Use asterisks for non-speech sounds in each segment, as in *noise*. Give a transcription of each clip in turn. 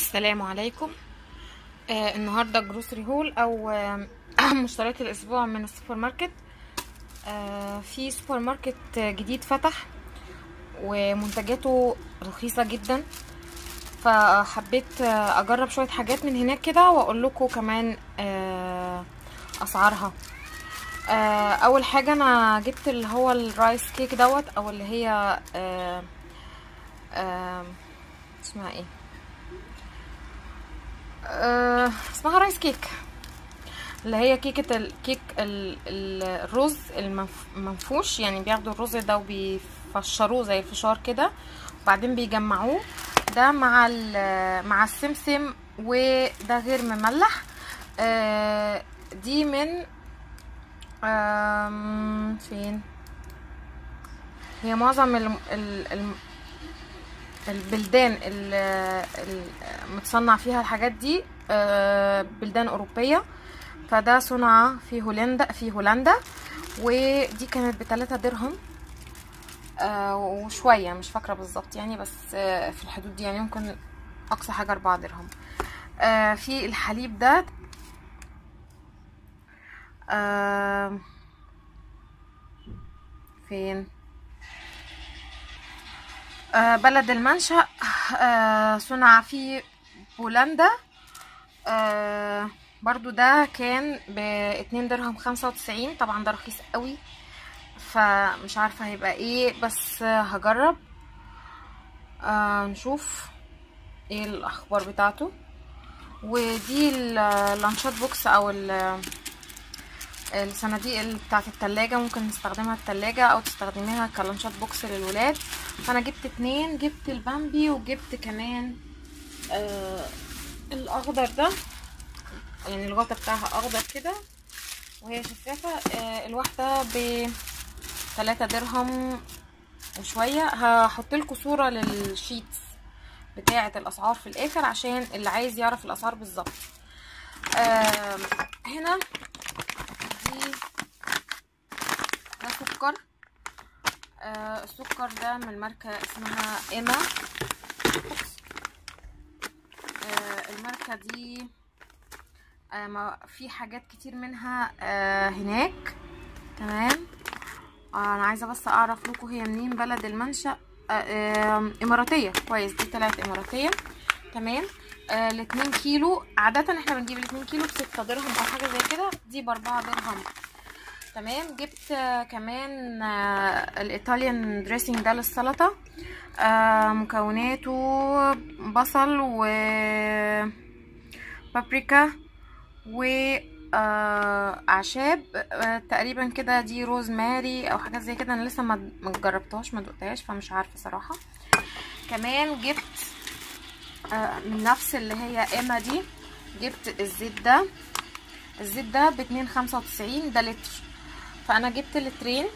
السلام عليكم. آه النهارده grocery haul أو آه *clears throat* مشتريات الأسبوع من السوبر ماركت آه في سوبر ماركت جديد فتح ومنتجاته رخيصة جدا. فحبيت آه أجرب شوية حاجات من هناك كده وأقول لكم كمان آه أسعارها. آه أول حاجة أنا جبت اللي هو ال rice cake دوت أو اللي هي آه آه اسمها إيه؟ اسمها رايس كيك اللي هي كيكة الكيك ال- ال- الرز المنف- المنفوش يعني بياخدوا الرز ده وبيفشروه زي الفشار كده وبعدين بيجمعوه ده مع مع السمسم وده غير مملح. آه دي من فين؟ هي معظم البلدان ال- المتصنع فيها الحاجات دي آه، بلدان أوروبية. فده صنع في هولندا في هولندا ودي كانت بتلاتة درهم آه، وشوية مش فاكرة بالظبط يعني بس آه، في الحدود دي يعني ممكن أقصى حاجة أربعة درهم. في الحليب ده فين؟ بلد المنشأ آه، صنع في بولندا. آه، برضو ده كان باتنين درهم خمسة وتسعين طبعا ده رخيص قوي فمش عارفة هيبقى إيه بس آه، هجرب. آه، نشوف إيه الأخبار بتاعته. ودي اللانشات بوكس أو ال- الصناديق بتاعت التلاجة ممكن نستخدمها التلاجة أو تستخدميها ك lunch box للولاد. فأنا جبت اتنين جبت البمبي وجبت كمان آه الأخضر ده. يعني الغطا بتاعها أخضر كده. وهي شفافة آه الواحدة ب تلاتة درهم وشوية. هحط لكم صورة لل sheets بتاعة الأسعار في الآخر عشان اللي عايز يعرف الأسعار بالظبط. آه هنا دي ده سكر. آه السكر ده من ماركة اسمها إيما. آه الماركة دي آه في حاجات كتير منها هناك. تمام. أنا عايزة بس أعرف لكم هي منين بلد المنشأ؟ إماراتية. كويس دي طلعت إماراتية. تمام؟ آه الاتنين كيلو. عادة إحنا بنجيب الاتنين كيلو بستة درهم أو حاجة زي كده. دي بأربعة درهم. تمام؟ جبت آه كمان آه الإيطاليان دريسنج ده للسلطة. آه مكوناته بصل و بابريكا و آه أعشاب. آه تقريبا كده دي روزماري أو حاجات زي كده. أنا لسه ما جربتهاش ما دقتهاش فمش عارفة صراحة. كمان جبت من نفس اللي هي اما دي. جبت الزيت ده. الزيت ده باتنين خمسة وتسعين ده لتر. فأنا جبت لترين.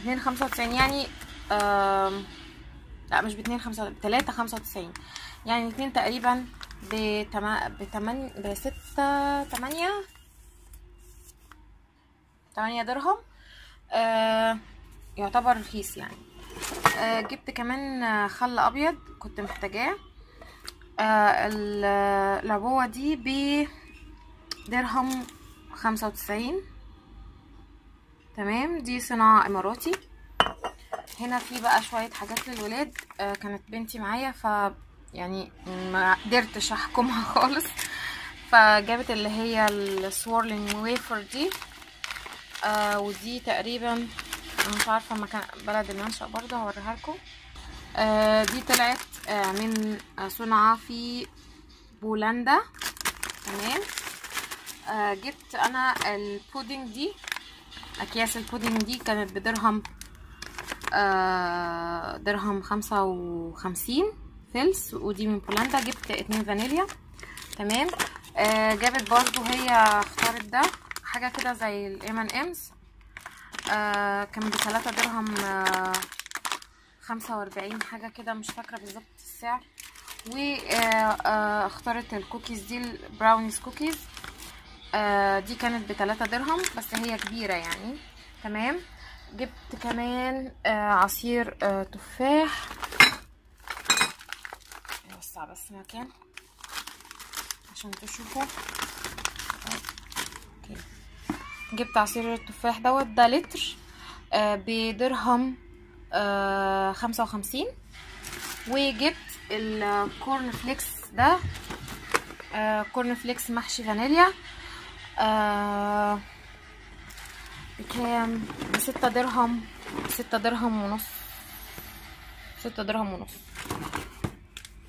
اتنين خمسة وتسعين يعني لا مش باتنين خمسة بتلاتة خمسة وتسعين. يعني الاتنين تقريبا بتما... بتمن... بستة تمانية. تمانية درهم. آه يعتبر رخيص يعني. آه جبت كمان آه، خل أبيض كنت محتاجاه. آه ال- العبوة دي ب درهم خمسة وتسعين. تمام دي صناعة إماراتي. هنا في بقى شوية حاجات للولاد. آه كانت بنتي معايا ف يعني ما قدرتش أحكمها *laughs* خالص. فجابت اللي هي السوارلينج ويفر دي. آه ودي تقريبا مش عارفة مكان بلد المنشأ برضه هوريها لكم. آه دي طلعت آه من آه صنعة في بولندا. تمام. آه جبت أنا البودنج دي. أكياس البودنج دي كانت بدرهم آه درهم خمسة وخمسين فلس ودي من بولندا. جبت اتنين فانيليا. تمام. آه جابت برضو هي اختارت ده. حاجة كده زي ال M&Ms آه كان بتلاتة درهم آه خمسة وأربعين حاجة كده مش فاكرة بالظبط السعر. واختارت الكوكيز دي ال brownies cookies آه دي كانت بتلاتة درهم بس هي كبيرة يعني. تمام. جبت كمان آه عصير آه تفاح. بس اوسع بس مكان عشان تشوفوا okay. جبت عصير التفاح دوت ده لتر آه بدرهم آه خمسة وخمسين. وجبت ال corn flakes ده آه corn flakes محشي فانيليا بكام؟ بستة درهم ستة درهم ونص ستة درهم ونص.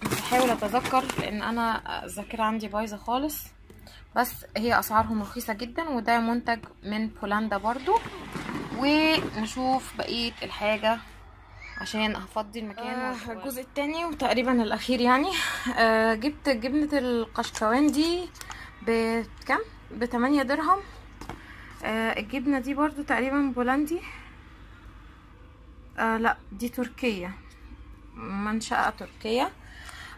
بحاول أتذكر لأن أنا الذاكرة عندي بايظة خالص. بس هي أسعارهم رخيصة جدا وده منتج من بولندا برضو. ونشوف بقية الحاجة عشان هفضي المكان آه الجزء التاني وتقريبا الأخير يعني. *laughs* آه جبت جبنة القشكوان دي بكام؟ بتمانية درهم. آه الجبنة دي برضو تقريبا بولندي. آه لا دي تركية منشأة تركية.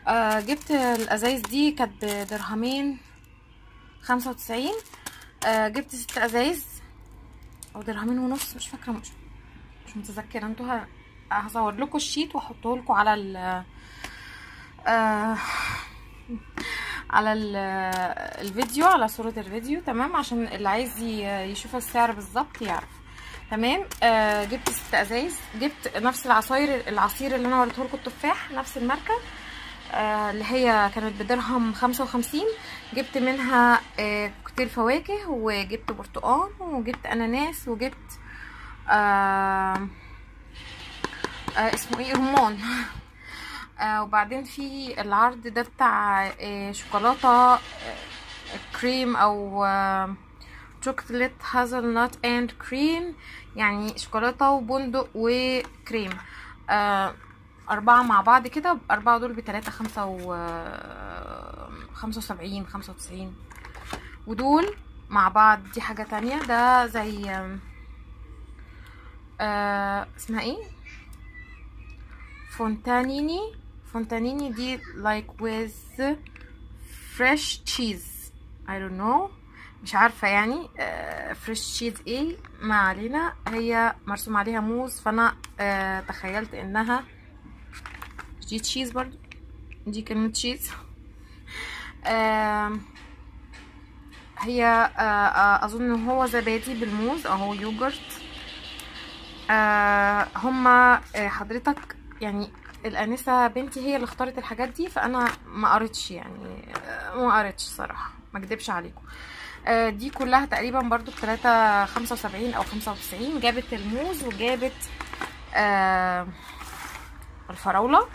آه جبت الأزايز دي كانت بدرهمين. خمسة وتسعين. آه جبت ست أزايز أو درهمين ونص مش فاكرة مش مش متذكرة. أنتوا هصور لكم الشيت وأحطه لكم على ال آه على ال الفيديو على صورة الفيديو تمام؟ عشان اللي عايز يشوف السعر بالظبط يعرف. تمام؟ آه جبت ست أزايز. جبت نفس العصاير العصير اللي أنا وريته لكم التفاح نفس الماركة. اللي هي كانت بدرهم خمسة وخمسين. جبت منها آه كوكتيل فواكه وجبت برتقال وجبت أناناس وجبت آه آه اسمه إيه رمان. *laughs* آه وبعدين في العرض ده بتاع آه شوكولاتة آه كريم أو آه chocolate hazelnut and cream يعني شوكولاتة وبندق وكريم. آه أربعة مع بعض كده أربعة دول بتلاتة خمسة و خمسة وسبعين خمسة وتسعين. ودول مع بعض دي حاجة تانية. ده زي آه اسمها إيه؟ فونتانيني. فونتانيني دي like with fresh cheese. I don't know. مش عارفة يعني. آه fresh cheese إيه؟ ما علينا. هي مرسوم عليها موز. فأنا آه تخيلت إنها دي تشيز برضو دي كلمة تشيز هي آه آه اظن هو زبادي بالموز اهو يوجرت هما حضرتك يعني الانسه بنتي هي اللي اختارت الحاجات دي فانا ما قريتش يعني ما قريتش صراحة ما اكدبش عليكم دي كلها تقريبا برضو بتلاتة خمسة وسبعين أو خمسة وتسعين جابت الموز وجابت الفراولة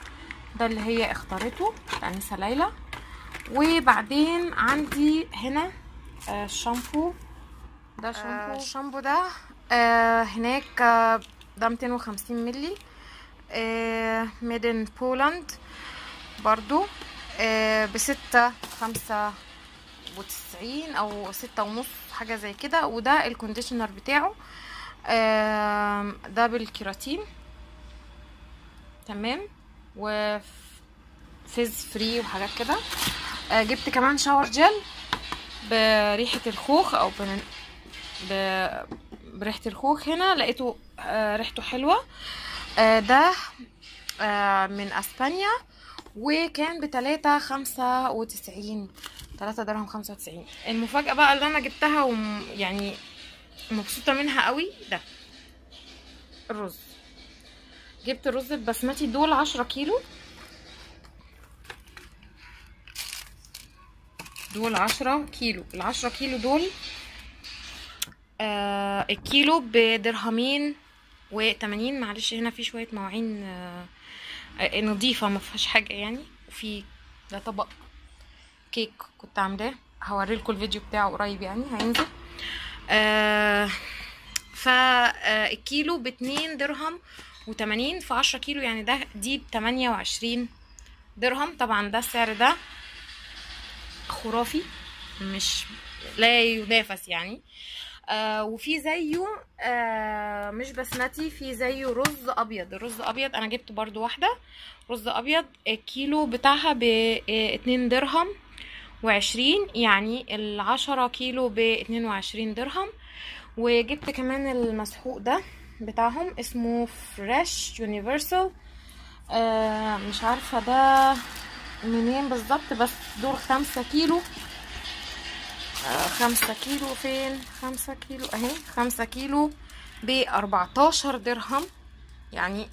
ده اللي هي اختارته الانسة ليلى. وبعدين عندي هنا آه الشامبو. ده شامبو. آه الشامبو ده آه هناك آه ده 250 ملي آه made in Poland برضو. آه بستة خمسة وتسعين أو ستة ونص حاجة زي كده. وده ال conditioner بتاعه. آه ده بالكيراتين. تمام. و فيز free وحاجات كده. آه جبت كمان شاور جل بريحة الخوخ أو بن... ب... بريحة الخوخ هنا. لقيته آه ريحته حلوة. آه ده من أسبانيا. وكان بتلاتة خمسة وتسعين. تلاتة درهم خمسة وتسعين. المفاجأة بقى اللي أنا جبتها ويعني مبسوطة منها قوي ده. الرز. جبت الرز البسمتي دول عشرة كيلو. دول عشرة كيلو. العشرة كيلو دول آه الكيلو بدرهمين وتمانين. معلش هنا في شوية مواعين آه نظيفة مفيهاش حاجة يعني. وفي ده طبق كيك كنت عاملاه. هوريلكوا الفيديو بتاعه قريب يعني هينزل. آه فالكيلو باتنين درهم وتمانين في عشرة كيلو يعني ده دي بتمانية وعشرين درهم. طبعا ده السعر ده خرافي مش لا ينافس يعني. آه وفي زيه آه مش بسمتي في زيه رز أبيض. الرز أبيض أنا جبت برضو واحدة. رز أبيض الكيلو بتاعها باتنين درهم وعشرين يعني العشرة كيلو باتنين وعشرين درهم. وجبت كمان المسحوق ده. بتاعهم اسمه فريش يونيفرسال آه مش عارفة ده منين بالظبط بس دول خمسة كيلو. آه خمسة كيلو فين؟ خمسة كيلو أهي خمسة كيلو بأربعتاشر درهم. يعني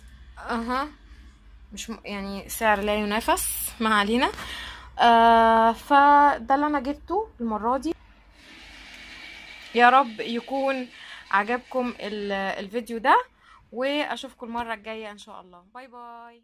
أها مش م... يعني سعر لا ينافس ما علينا. آه فده اللي أنا جبته المرة دي. يا رب يكون عجبكم ال- الفيديو ده وأشوفكم المرة الجاية إن شاء الله. باي باي.